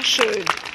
Sehr schön.